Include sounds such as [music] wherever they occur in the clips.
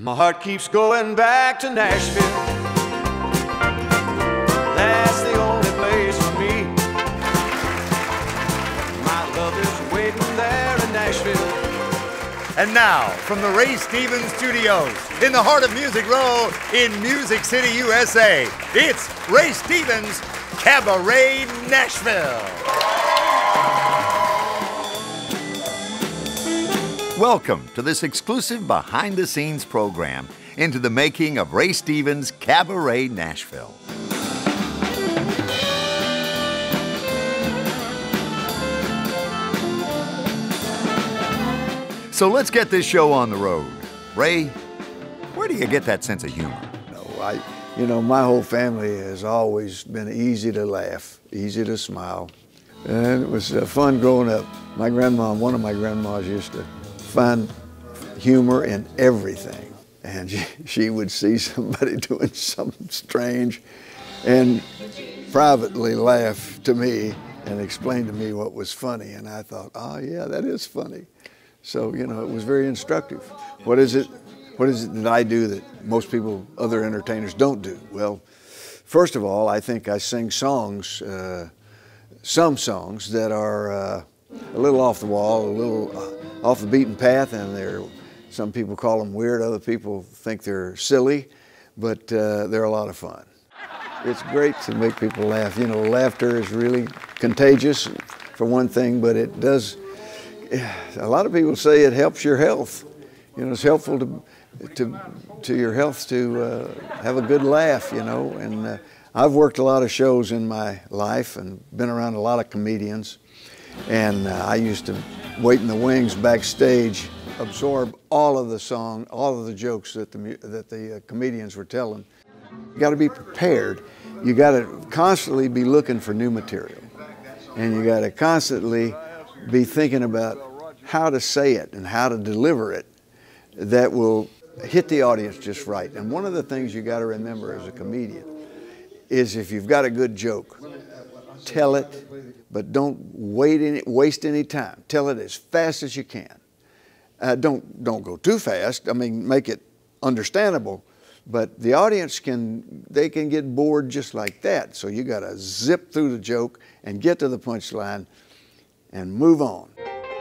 My heart keeps going back to Nashville. That's the only place for me. My love is waiting there in Nashville. And now, from the Ray Stevens Studios, in the heart of Music Row in Music City, USA, it's Ray Stevens CabaRay Nashville. Welcome to this exclusive behind the scenes program into the making of Ray Stevens CabaRay Nashville. So let's get this show on the road. Ray, where do you get that sense of humor? No, I, you know, my whole family has always been easy to laugh, easy to smile. And it was uh, fun growing up. My grandma, one of my grandmas used to find humor in everything. And she, she would see somebody [laughs] doing something strange and privately laugh to me and explain to me what was funny. And I thought, oh, yeah, that is funny. So, you know, it was very instructive. What is it, what is it that I do that most people, other entertainers don't do? Well, first of all, I think I sing songs, uh, some songs that are uh, a little off the wall, a little uh, off the beaten path, and they're, some people call them weird, other people think they're silly, but uh, they're a lot of fun. It's great to make people laugh. You know, laughter is really contagious for one thing, but it does a lot of people say it helps your health. You know, it's helpful to to to your health to uh, have a good laugh. You know, and uh, I've worked a lot of shows in my life and been around a lot of comedians, and uh, I used to wait in the wings backstage, absorb all of the song, all of the jokes that the that the uh, comedians were telling. You got to be prepared. You got to constantly be looking for new material, and you got to constantly be thinking about how to say it and how to deliver it that will hit the audience just right. And one of the things you got to remember as a comedian is if you've got a good joke, tell it, but don't wait any, waste any time. Tell it as fast as you can. Uh, don't don't go too fast. I mean, make it understandable. But the audience can they can get bored just like that. So you got to zip through the joke and get to the punchline and move on.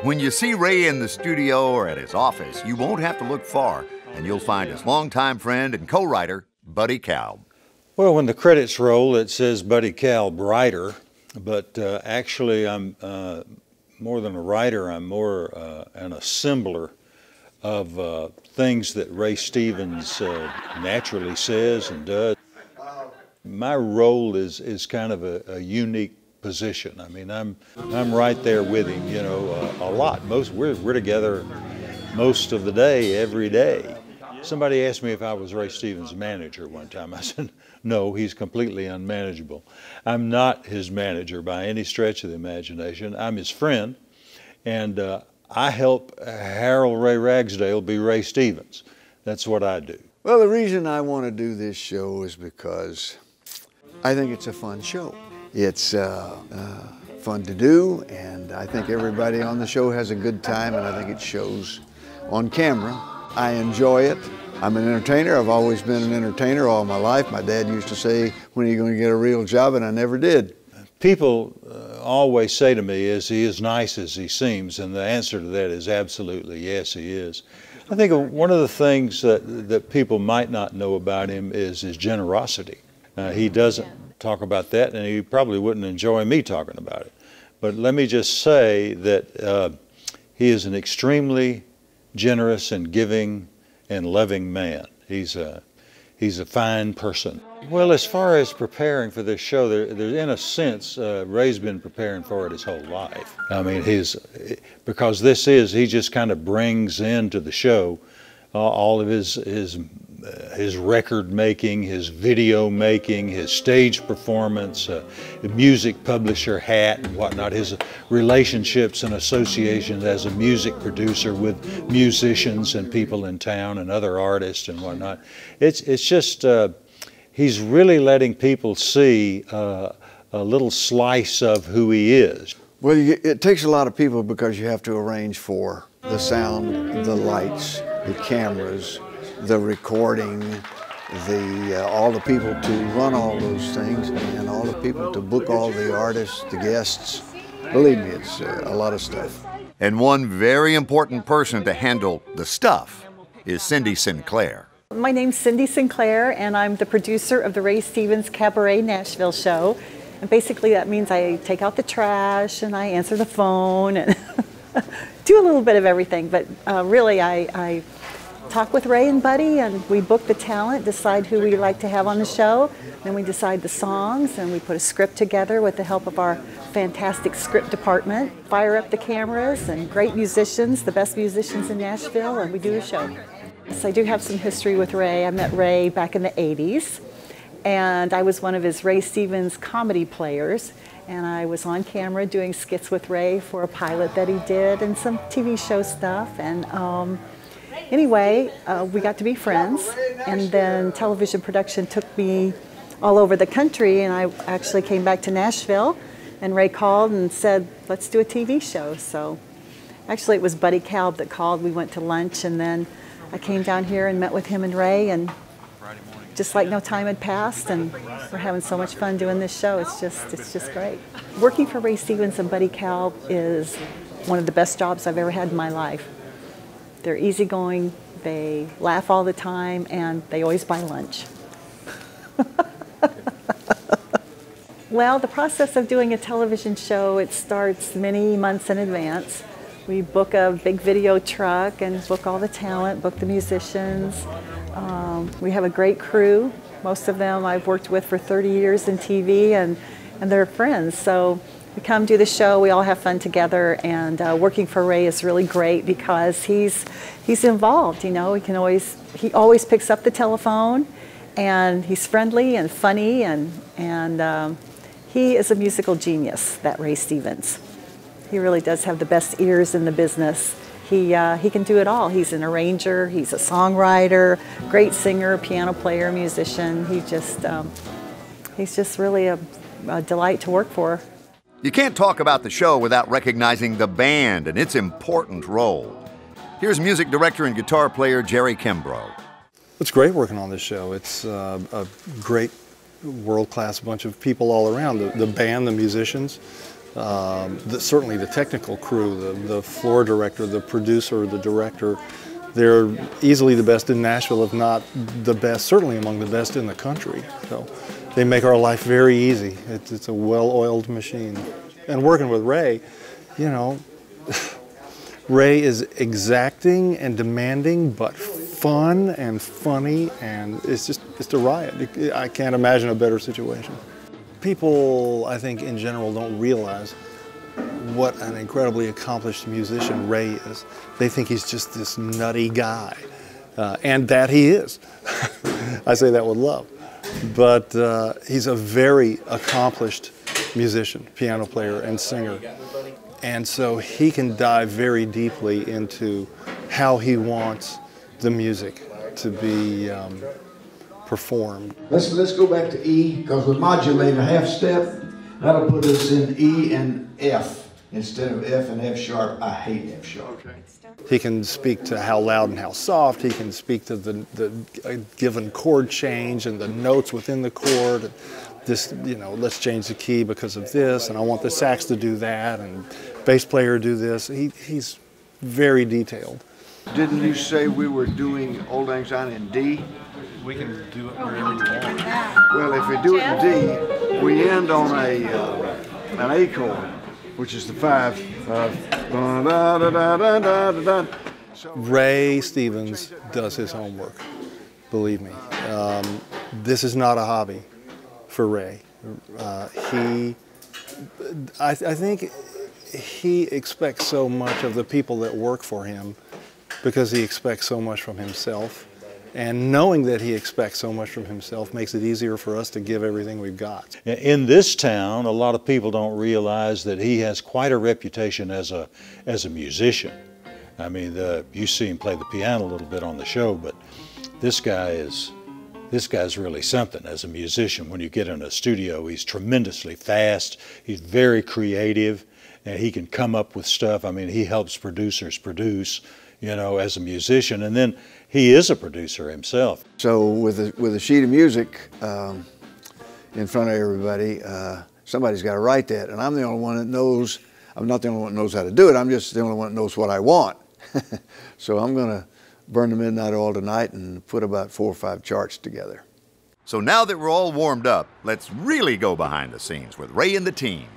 When you see Ray in the studio or at his office, you won't have to look far, and you'll find his longtime friend and co writer, Buddy Kalb. Well, when the credits roll, it says Buddy Kalb, writer, but uh, actually, I'm uh, more than a writer, I'm more uh, an assembler of uh, things that Ray Stevens uh, naturally says and does. My role is, is kind of a, a unique position. I mean, I'm I'm right there with him, you know, uh, a lot. Most we're we're together most of the day, every day. Somebody asked me if I was Ray Stevens' manager one time. I said, no, he's completely unmanageable. I'm not his manager by any stretch of the imagination. I'm his friend, and uh, I help Harold Ray Ragsdale be Ray Stevens. That's what I do. Well, the reason I want to do this show is because I think it's a fun show. It's uh, uh, fun to do, and I think everybody on the show has a good time, and I think it shows on camera. I enjoy it. I'm an entertainer. I've always been an entertainer all my life. My dad used to say, when are you going to get a real job? And I never did. People uh, always say to me, is he as nice as he seems? And the answer to that is absolutely yes, he is. I think one of the things that, that people might not know about him is his generosity. Uh, he doesn't talk about that, and he probably wouldn't enjoy me talking about it. But let me just say that uh, he is an extremely generous and giving and loving man. He's a, he's a fine person. Well, as far as preparing for this show, there, there in a sense, uh, Ray's been preparing for it his whole life. I mean, he's because this is he just kind of brings into the show uh, all of his his his record making, his video making, his stage performance, uh, music publisher hat and whatnot, his relationships and associations as a music producer with musicians and people in town and other artists and whatnot. It's, it's just, uh, he's really letting people see uh, a little slice of who he is. Well, it takes a lot of people because you have to arrange for the sound, the lights, the cameras, the recording, the uh, all the people to run all those things, and all the people to book all the artists, the guests. Believe me, it's uh, a lot of stuff. And one very important person to handle the stuff is Cindy Sinclair. My name's Cindy Sinclair, and I'm the producer of the Ray Stevens CabaRay Nashville show. And basically, that means I take out the trash and I answer the phone and [laughs] do a little bit of everything. But uh, really, I, I talk with Ray and Buddy, and we book the talent, decide who we like to have on the show, then we decide the songs, and we put a script together with the help of our fantastic script department. Fire up the cameras and great musicians, the best musicians in Nashville, and we do a show. Yes, I do have some history with Ray. I met Ray back in the 80s and I was one of his Ray Stevens comedy players. And I was on camera doing skits with Ray for a pilot that he did and some TV show stuff. And um, anyway, uh, we got to be friends. And then television production took me all over the country. And I actually came back to Nashville. And Ray called and said, let's do a TV show. So actually, it was Buddy Kalb that called. We went to lunch. And then I came down here and met with him and Ray. And just like no time had passed and we're having so much fun doing this show. It's just it's just great. Working for Ray Stevens and Buddy Kalb is one of the best jobs I've ever had in my life. They're easygoing, they laugh all the time, and they always buy lunch. [laughs] well, the process of doing a television show, it starts many months in advance. We book a big video truck and book all the talent, book the musicians, um, we have a great crew. Most of them I've worked with for 30 years in TV, and, and they're friends. So come do the show, we all have fun together, and uh, working for Ray is really great because he's, he's involved, you know, he can always, he always picks up the telephone, and he's friendly and funny, and, and um, he is a musical genius, that Ray Stevens. He really does have the best ears in the business he, uh, he can do it all. He's an arranger, he's a songwriter, great singer, piano player, musician. He just, um, he's just really a, a delight to work for. You can't talk about the show without recognizing the band and its important role. Here's music director and guitar player Jerry Kimbrough. It's great working on this show. It's uh, a great world-class bunch of people all around. The, the band, the musicians, um, the, certainly the technical crew, the, the floor director, the producer, the director, they're easily the best in Nashville, if not the best, certainly among the best in the country. So they make our life very easy. It's, it's a well-oiled machine. And working with Ray, you know, [laughs] Ray is exacting and demanding, but fun and funny, and it's just it's a riot. I can't imagine a better situation people, I think, in general don't realize what an incredibly accomplished musician Ray is. They think he's just this nutty guy, uh, and that he is. [laughs] I say that with love. But uh, he's a very accomplished musician, piano player, and singer. And so he can dive very deeply into how he wants the music to be um, performed. Let's, let's go back to E, because with a half step, that'll put us in E and F instead of F and F sharp. I hate F sharp. Okay. He can speak to how loud and how soft. He can speak to the, the given chord change and the notes within the chord. This, you know, let's change the key because of this, and I want the sax to do that, and bass player do this. He, he's very detailed. Didn't you say we were doing Auld Lang Syne in D? We can do it wherever you want. Well, if we do it in D, we end on a uh, an A chord, which is the five. Ray Stevens does his homework. Believe me, um, this is not a hobby for Ray. Uh, he, I, I think, he expects so much of the people that work for him because he expects so much from himself. And knowing that he expects so much from himself makes it easier for us to give everything we've got. In this town, a lot of people don't realize that he has quite a reputation as a, as a musician. I mean, the, you see him play the piano a little bit on the show, but this guy is, this guy's really something as a musician. When you get in a studio, he's tremendously fast, he's very creative, and he can come up with stuff. I mean, he helps producers produce you know, as a musician. And then he is a producer himself. So with a, with a sheet of music um, in front of everybody, uh, somebody's got to write that, and I'm the only one that knows. I'm not the only one that knows how to do it. I'm just the only one that knows what I want. [laughs] so I'm going to burn the midnight oil tonight and put about four or five charts together. So now that we're all warmed up, let's really go behind the scenes with Ray and the team.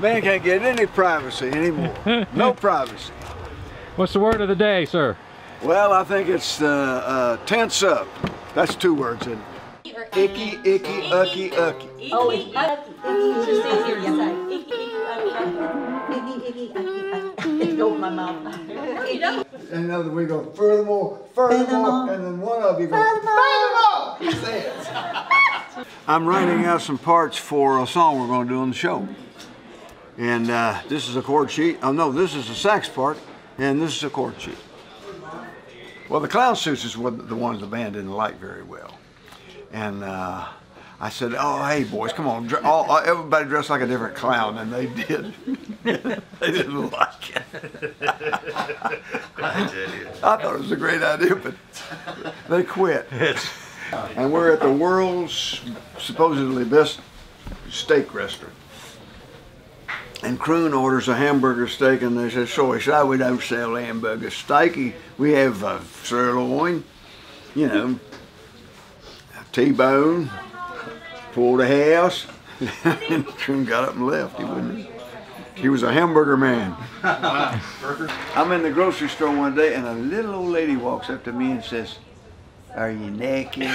Man can't get any privacy anymore. no [laughs] privacy. What's the word of the day, sir? Well, I think it's uh, uh, tense up. That's two words in Icky, icky, ucky, ucky. Oh, it's ucky. It's just easier to say. Icky, ucky, icky, icky, ucky, ucky. Go my mouth. [laughs] And another we go furthermore, furthermore, and then one of you goes furthermore. He says. I'm writing out some parts for a song we're going to do on the show. And uh, this is a chord sheet. Oh no, this is a sax part, and this is a chord sheet. Well, the clown suits is the ones the band didn't like very well. And uh, I said, "Oh, hey boys, come on! All, everybody dressed like a different clown," and they did. [laughs] they didn't like it. I thought it was a great idea, but they quit. [laughs] And we're at the world's supposedly best steak restaurant. And Kroon orders a hamburger steak, and they said, "Sorry, sir, we don't sell hamburger steak. We have uh, sirloin, you know, T-bone, porterhouse." and [laughs] Kroon got up and left. He wouldn't. He was a hamburger man. I'm in the grocery store one day, and a little old lady walks up to me and says, "Are you naked?" [laughs]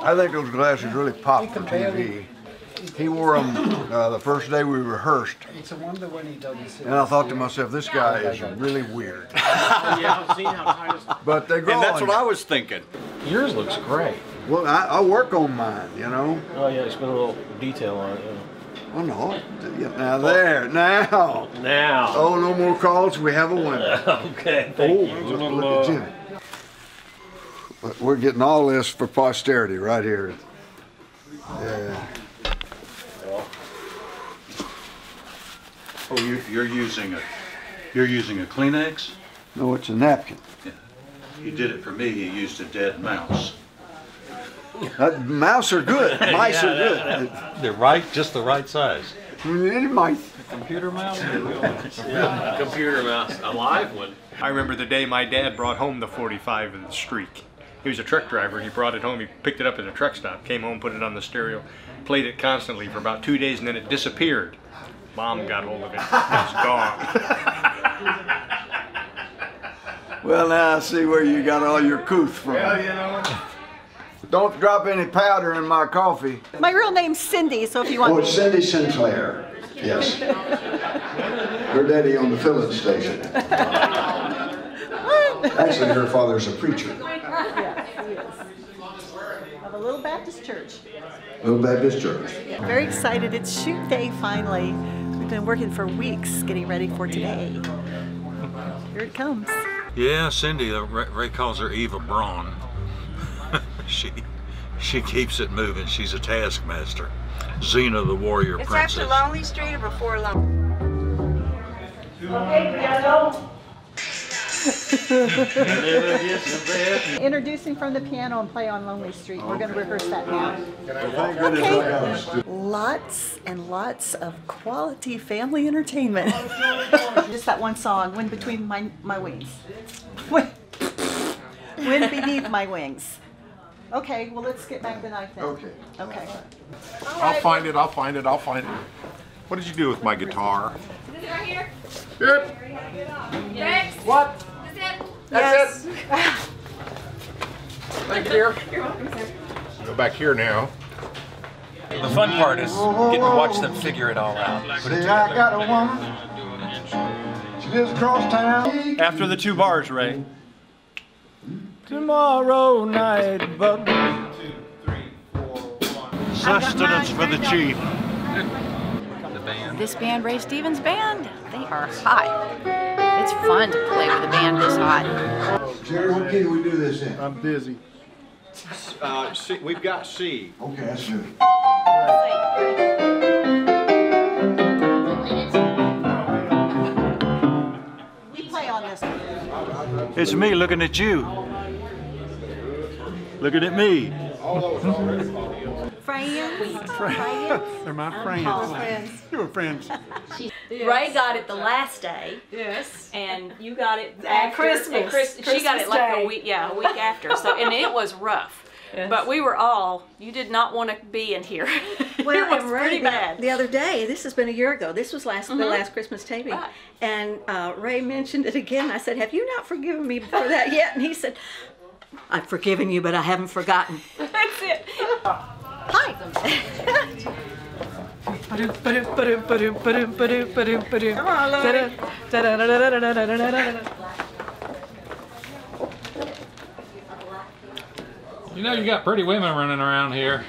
I think those glasses really popped for TV. He wore them uh, the first day we rehearsed, It's a wonder when he doesn't see. and I thought to myself, "This guy is really weird." [laughs] But they grow And that's on what you. I was thinking. Yours looks great. Well, I, I work on mine, you know. Oh yeah, it's got a little detail on it. Oh no! Now there, now. Now. Oh, no more calls. We have a winner. [laughs] Okay. Oh, you. look, look at Jimmy. But We're getting all this for posterity right here. Yeah. Oh, you, you're using a, you're using a Kleenex? No, it's a napkin. You did it for me, you used a dead mouse. Uh, mouse are good. [laughs] Mice are good. They're right, just the right size. Any mice. Computer mouse? [laughs] Computer mouse, a live one. I remember the day my dad brought home the 45 of the Streak. He was a truck driver. He brought it home. He picked it up at a truck stop, came home, put it on the stereo, played it constantly for about two days, and then it disappeared. Mom got hold of it. It's gone. Well, now I see where you got all your couth from. Don't drop any powder in my coffee. My real name's Cindy, so if you want. Oh, want. it's Cindy Sinclair. Yes. Her daddy owned the filling station. Actually, her father's a preacher. Yes, he is. Of a little Baptist church. Little Baptist church. Very excited. It's shoot day finally. We've been working for weeks getting ready for today. Here it comes. Yeah, Cindy, uh, Ray, Ray calls her Eva Braun. [laughs] she, she keeps it moving. She's a taskmaster. Xena, the warrior It's princess. after Lonely Street or before Lonely? Okay, piano. [laughs] Introducing from the piano and play on Lonely Street. We're going to rehearse that now. Thank goodness I got a stu- Lots and lots of quality family entertainment. [laughs] Just that one song, Wind Between My, my Wings. Wind [laughs] Wind Beneath My Wings. Okay, well, let's get back to night then. Okay. Okay. I'll find it, I'll find it, I'll find it. What did you do with my guitar? Is it right here? Yep. Next. What? That's it. Thank you, dear. You're welcome, sir. Go back here now. The fun part is getting to watch them figure it all out. See, I got a woman. She lives across town. After the two bars, Ray. Tomorrow night, but Sustenance for the chief. This band, Ray Stevens Band, they are hot. It's fun to play with a band this hot. Jerry, what key do we do this in? I'm busy. Uh, C, we've got C. Okay, that's good. We play on this. It's me looking at you. Looking at me. Friends? They're my friends. Oh, friends. You're friends. Ray got it the last day. Yes. And you got it At after Christmas. at Chris- she got it like Day. a week, yeah, a week after. So and it was rough. Yes. But we were all. You did not want to be in here. [laughs] Well, it was Ray, pretty the- bad. The other day, this has been a year ago. This was last the Mhm. last Christmas taping, Right. and uh, Ray mentioned it again. I said, "Have you not forgiven me for that yet?" And he said, "I've forgiven you, but I haven't forgotten." [laughs] That's it. [laughs] Hi. Come on, Louie. You know you got pretty women running around here.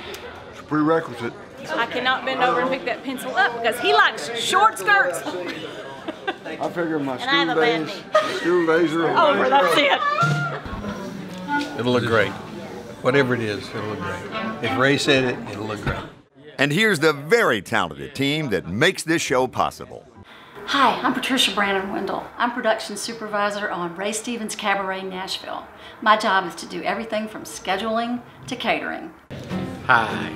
It's a prerequisite. I cannot bend over and pick that pencil up because he likes short skirts. I figure my And I have school a band days, school days are Over, over. that's it. It'll look great. Whatever it is, it'll look great. If Ray said it, it'll look great. And here's the very talented team that makes this show possible. Hi, I'm Patricia Brandon Wendell. I'm production supervisor on Ray Stevens CabaRay Nashville. My job is to do everything from scheduling to catering. Hi,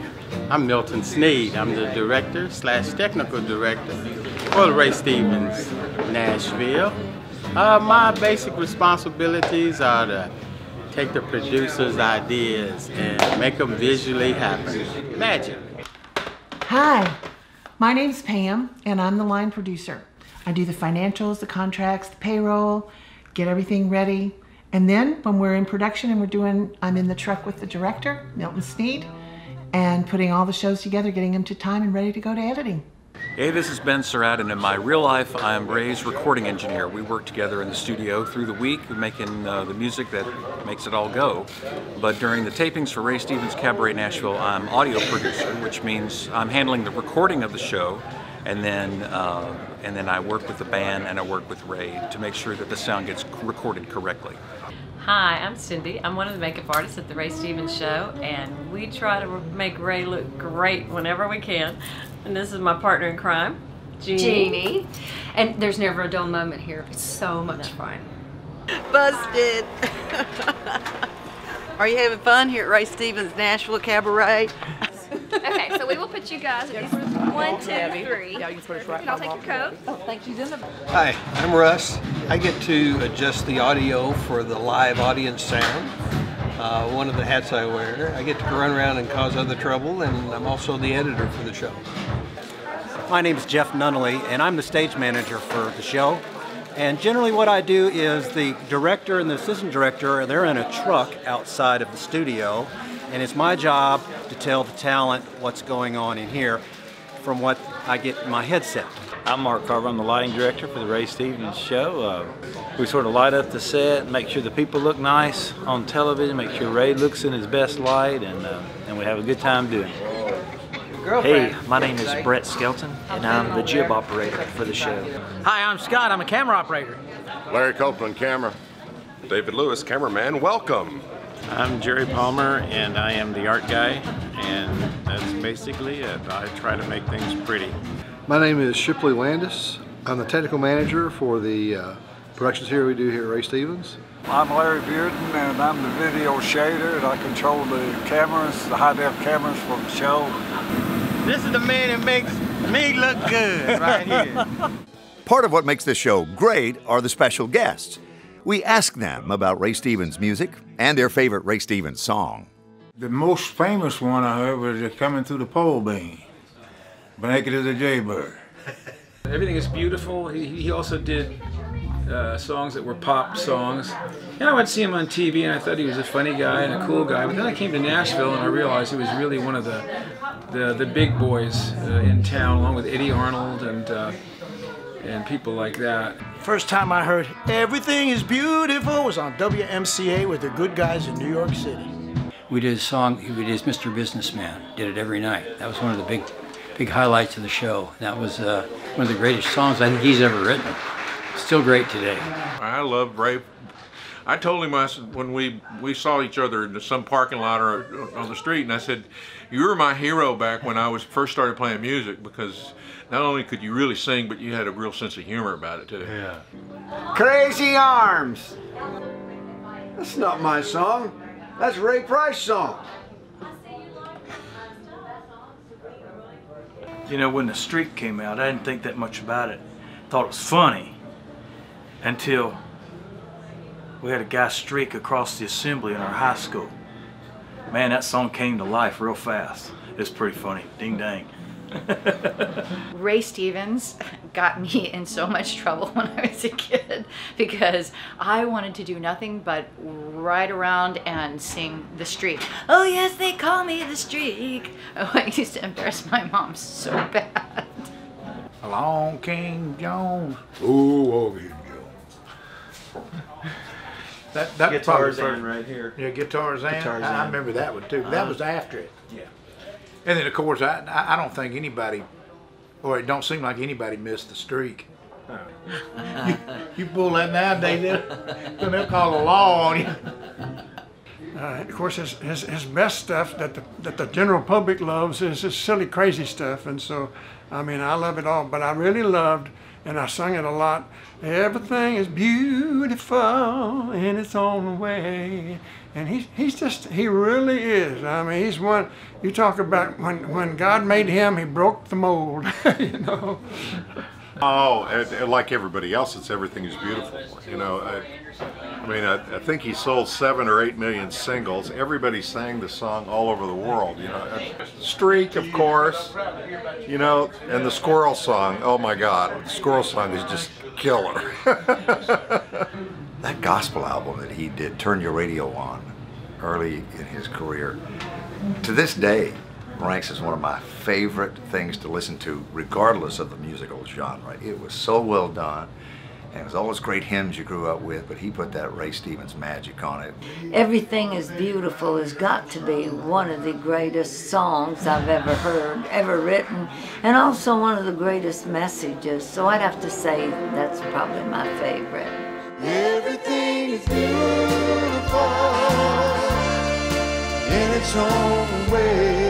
I'm Milton Sneed. I'm the director slash technical director for Ray Stevens Nashville. Uh, my basic responsibilities are to take the producer's ideas and make them visually happen. Magic. Hi, my name's Pam, and I'm the line producer. I do the financials, the contracts, the payroll, get everything ready. And then when we're in production and we're doing, I'm in the truck with the director, Milton Sneed, and putting all the shows together, getting them to time and ready to go to editing. Hey, this is Ben Surratt, and in my real life, I'm Ray's recording engineer. We work together in the studio through the week, making uh, the music that makes it all go. But during the tapings for Ray Stevens CabaRay Nashville, I'm audio producer, which means I'm handling the recording of the show, and then uh, and then I work with the band and I work with Ray to make sure that the sound gets recorded correctly. Hi, I'm Cindy. I'm one of the makeup artists at the Ray Stevens Show, and we try to make Ray look great whenever we can. And this is my partner in crime, Jeannie. Jeannie. And there's never a dull moment here. It's so much fun. Busted. [laughs] Are you having fun here at Ray Stevens Nashville CabaRay? okay, so we will put you guys in these one, two, three. Yeah, you can put us right And I'll take your coat. Oh, thank you. Hi, I'm Russ. I get to adjust the audio for the live audience sound. Uh, one of the hats I wear. I get to run around and cause other trouble, and I'm also the editor for the show. My name is Jeff Nunnally, and I'm the stage manager for the show. And generally, what I do is the director and the assistant director they're in a truck outside of the studio, and it's my job to tell the talent what's going on in here from what I get in my headset. I'm Mark Carver. I'm the lighting director for the Ray Stevens show. Uh, we sort of light up the set, make sure the people look nice on television, make sure Ray looks in his best light, and uh, and we have a good time doing it. Hey, my name is Brett Skelton, and I'm the jib operator for the show. Hi, I'm Scott. I'm a camera operator. Larry Copeland, camera. David Lewis, cameraman. Welcome. I'm Jerry Palmer, and I am the art guy, and that's basically it. I try to make things pretty. My name is Shipley Landis. I'm the technical manager for the uh, productions here we do here at Ray Stevens. I'm Larry Bearden, and I'm the video shader, and I control the cameras, the high-def cameras for the show. This is the man that makes me look good right here. [laughs] Part of what makes this show great are the special guests. We ask them about Ray Stevens' music and their favorite Ray Stevens song. The most famous one I heard was Coming Through the Pole Bean, Naked as a Jaybird. [laughs] Everything is beautiful. He, he also did uh, songs that were pop songs. And I would see him on TV, and I thought he was a funny guy and a cool guy. But then I came to Nashville, and I realized he was really one of the the, the big boys uh, in town, along with Eddy Arnold and uh, and people like that. First time I heard Everything is Beautiful was on WMCA with the good guys in New York City. We did a song, we did Mr. Businessman, did it every night. That was one of the big, big highlights of the show. That was uh, one of the greatest songs I think he's ever written. Still great today. I love Ray. I told him I said when we we saw each other in some parking lot or on the street, and I said, "You were my hero back when I was first started playing music because not only could you really sing, but you had a real sense of humor about it too." Yeah. Crazy Arms. That's not my song. That's Ray Price song. You know, when the streak came out, I didn't think that much about it. Thought it was funny until we had a guy streak across the assembly in our high school. Man, that song came to life real fast. It's pretty funny. Ding dang. [laughs] Ray Stevens got me in so much trouble when I was a kid because I wanted to do nothing but ride around and sing The Streak. Oh yes, they call me The Streak. Oh, I used to embarrass my mom so bad. Along King Jones. Ooh, oh, King Jones. That, that Guitar probably Zan right here. Yeah, Gitarzan. Guitar I- Zan. I remember that one too. That Uh-huh. was after it. Yeah. And then of course I I I don't think anybody, or it don't seem like anybody missed the streak. [laughs] you, you pull that nowadays, they'll, then they'll call the law on you. Uh, of course, his, his, his best stuff that the, that the general public loves is his silly, crazy stuff. And so, I mean, I love it all. But I really loved, and I sung it a lot, everything is beautiful in its own way. And he's, he's just, he really is. I mean, he's one, you talk about when, when God made him, he broke the mold, [laughs] you know. Oh, like everybody else, it's everything is beautiful. You know, uh, I, mean, I, I think he sold seven or eight million singles. Everybody sang the song all over the world. You know, Streak, of course. You know, and the Squirrel song. Oh my God, the Squirrel song is just killer. [laughs] That gospel album that he did, Turn Your Radio On, early in his career, to this day ranks as one of my favorite things to listen to, regardless of the musical genre. It was so well done, and it was all those great hymns you grew up with, but he put that Ray Stevens magic on it. Everything is Beautiful has got to be one of the greatest songs I've ever heard, ever written, and also one of the greatest messages. So I'd have to say that's probably my favorite. Everything is beautiful in its own way.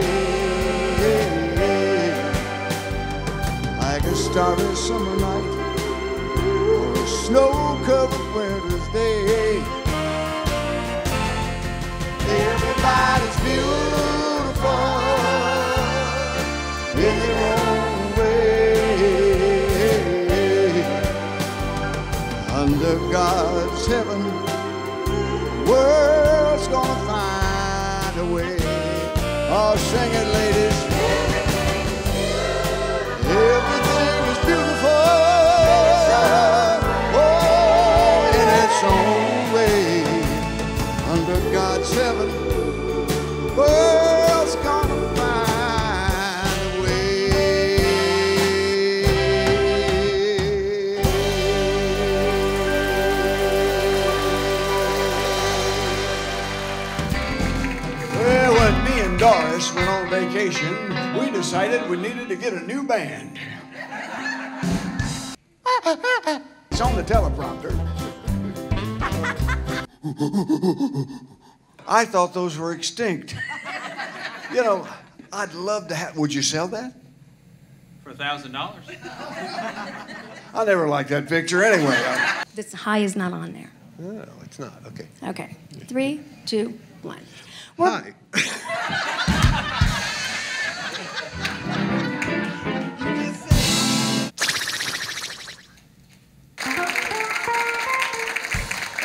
Like a starry summer night or a snow-covered winter's day. Everybody's beautiful in their own way. Under God's heaven, the world's gonna find a way. Oh, sing it, ladies. Decided we needed to get a new band. It's on the teleprompter. I thought those were extinct. You know, I'd love to have. Would you sell that? For a thousand dollars? I never liked that picture anyway. This high is not on there. No, it's not. Okay. Okay. Three, two, one. Hi. [laughs]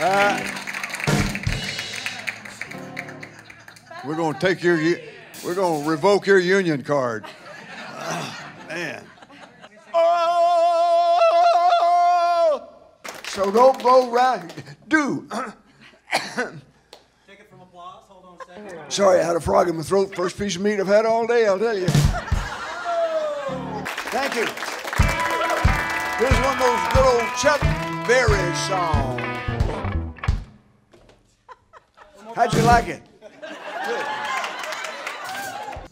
Uh, we're going to take your, u- we're going to revoke your union card. Ah, [sighs] man. Oh! So don't go right. Do. Sorry, I had a frog in my throat. First piece of meat I've had all day, I'll tell you. Thank you. Here's one of those good old Chuck Berry songs. How'd you like it?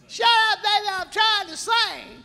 Shut up, baby, I'm trying to sing.